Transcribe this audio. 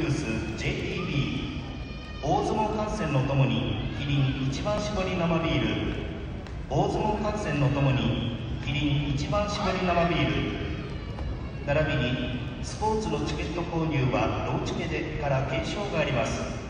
ュース JTB 大相撲観戦のともにキリン一番搾り生ビール。大相撲観戦のともにキリン一番搾り生ビール。並びにスポーツのチケット購入はローチケでから検証があります。